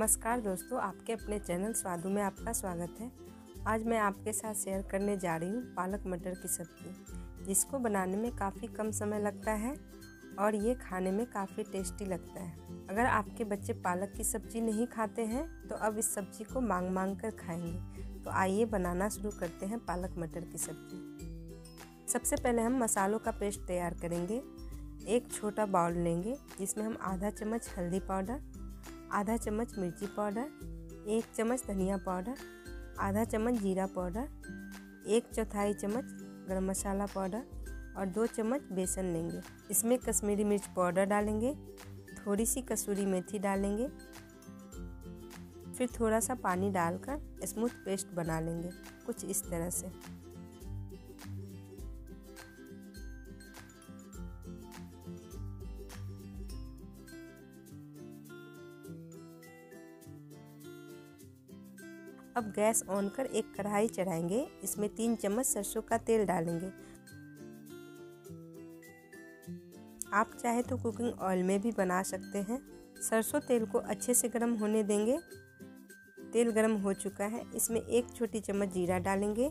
नमस्कार दोस्तों, आपके अपने चैनल स्वादु में आपका स्वागत है। आज मैं आपके साथ शेयर करने जा रही हूँ पालक मटर की सब्ज़ी, जिसको बनाने में काफ़ी कम समय लगता है और ये खाने में काफ़ी टेस्टी लगता है। अगर आपके बच्चे पालक की सब्ज़ी नहीं खाते हैं तो अब इस सब्ज़ी को मांग मांग कर खाएँगे। तो आइए बनाना शुरू करते हैं पालक मटर की सब्ज़ी। सबसे पहले हम मसालों का पेस्ट तैयार करेंगे। एक छोटा बाउल लेंगे, जिसमें हम आधा चम्मच हल्दी पाउडर आधा चम्मच मिर्ची पाउडर, एक चम्मच धनिया पाउडर, आधा चम्मच जीरा पाउडर, एक चौथाई चम्मच गरम मसाला पाउडर और दो चम्मच बेसन लेंगे। इसमें कश्मीरी मिर्च पाउडर डालेंगे थोड़ी सी कसूरी मेथी डालेंगे, फिर थोड़ा सा पानी डालकर स्मूथ पेस्ट बना लेंगे, कुछ इस तरह से। अब गैस ऑन कर एक कढ़ाई चढ़ाएँगे। इसमें तीन चम्मच सरसों का तेल डालेंगे। आप चाहे तो कुकिंग ऑयल में भी बना सकते हैं। सरसों तेल को अच्छे से गर्म होने देंगे। तेल गर्म हो चुका है। इसमें एक छोटी चम्मच जीरा डालेंगे।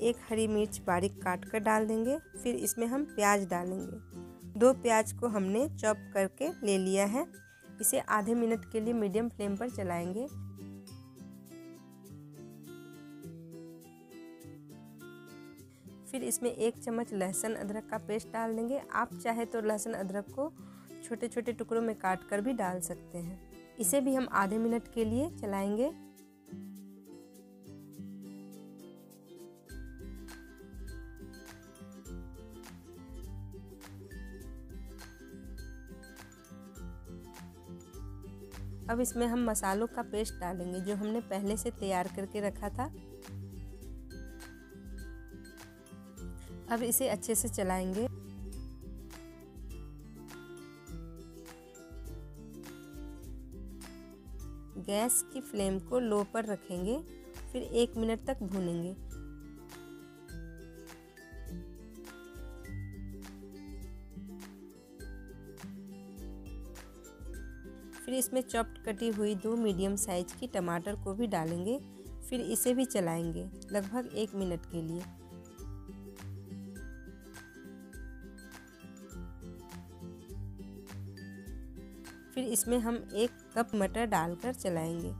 एक हरी मिर्च बारीक काट कर डाल देंगे। फिर इसमें हम प्याज डालेंगे। दो प्याज को हमने चॉप करके ले लिया है। इसे आधे मिनट के लिए मीडियम फ्लेम पर चलाएँगे। फिर इसमें एक चम्मच लहसुन अदरक का पेस्ट डाल देंगे। आप चाहे तो लहसुन अदरक को छोटे छोटे टुकड़ों में काट कर भी डाल सकते हैं। इसे भी हम आधे मिनट के लिए चलाएँगे। अब इसमें हम मसालों का पेस्ट डालेंगे, जो हमने पहले से तैयार करके रखा था। अब इसे अच्छे से चलाएँगे। गैस की फ्लेम को लो पर रखेंगे, फिर एक मिनट तक भूनेंगे। फिर इसमें चॉप्ड कटी हुई दो मीडियम साइज़ की टमाटर को भी डालेंगे, फिर इसे भी चलाएँगे लगभग एक मिनट के लिए। फिर इसमें हम एक कप मटर डालकर चलाएँगे।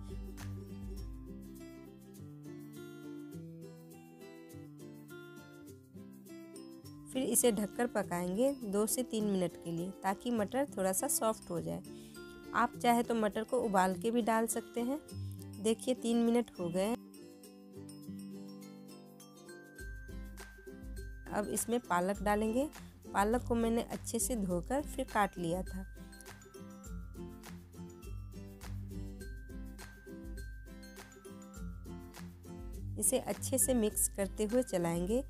फिर इसे ढककर पकाएँगे दो से तीन मिनट के लिए ताकि मटर थोड़ा सा सॉफ्ट हो जाए। आप चाहे तो मटर को उबाल के भी डाल सकते हैं। देखिए, तीन मिनट हो गए अब इसमें पालक डालेंगे। पालक को मैंने अच्छे से धोकर फिर काट लिया था। इसे अच्छे से मिक्स करते हुए चलाएँगे।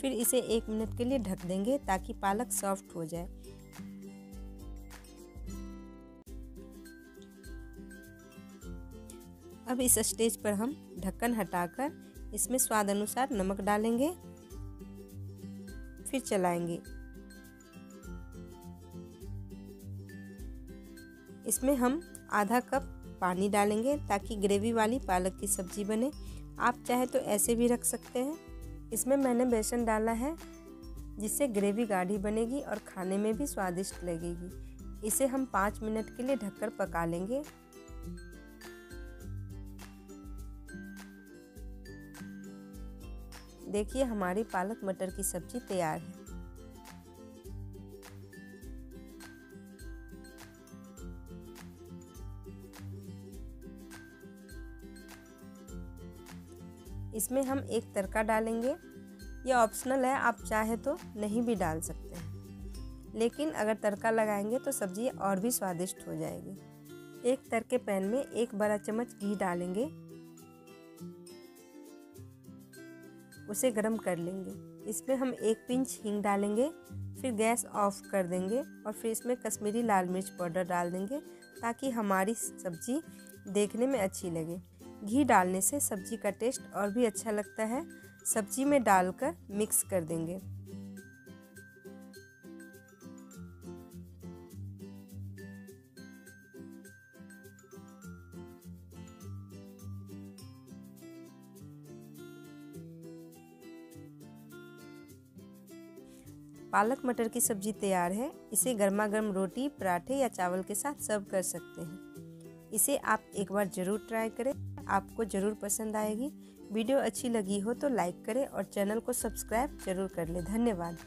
फिर इसे एक मिनट के लिए ढक देंगे ताकि पालक सॉफ्ट हो जाए। अब इस स्टेज पर हम ढक्कन हटाकर इसमें स्वाद अनुसार नमक डालेंगे, फिर चलाएँगे। इसमें हम आधा कप पानी डालेंगे ताकि ग्रेवी वाली पालक की सब्ज़ी बने। आप चाहे तो ऐसे भी रख सकते हैं। इसमें मैंने बेसन डाला है, जिससे ग्रेवी गाढ़ी बनेगी और खाने में भी स्वादिष्ट लगेगी। इसे हम पाँच मिनट के लिए ढककर पका लेंगे। देखिए, हमारी पालक मटर की सब्ज़ी तैयार है। इसमें हम एक तड़का डालेंगे। यह ऑप्शनल है, आप चाहे तो नहीं भी डाल सकते। हैं लेकिन अगर तड़का लगाएँगे तो सब्ज़ी और भी स्वादिष्ट हो जाएगी। एक तड़के पैन में एक बड़ा चम्मच घी डालेंगे। उसे गरम कर लेंगे। इसमें हम एक पिंच हींग डालेंगे, फिर गैस ऑफ़ कर देंगे और फिर इसमें कश्मीरी लाल मिर्च पाउडर डाल देंगे ताकि हमारी सब्ज़ी देखने में अच्छी लगे। घी डालने से सब्ज़ी का टेस्ट और भी अच्छा लगता है। सब्ज़ी में डालकर मिक्स कर देंगे। पालक मटर की सब्ज़ी तैयार है। इसे गर्मा गर्म रोटी, पराठे या चावल के साथ सर्व कर सकते हैं। इसे आप एक बार ज़रूर ट्राई करें। आपको ज़रूर पसंद आएगी। वीडियो अच्छी लगी हो तो लाइक करें और चैनल को सब्सक्राइब ज़रूर कर लें। धन्यवाद।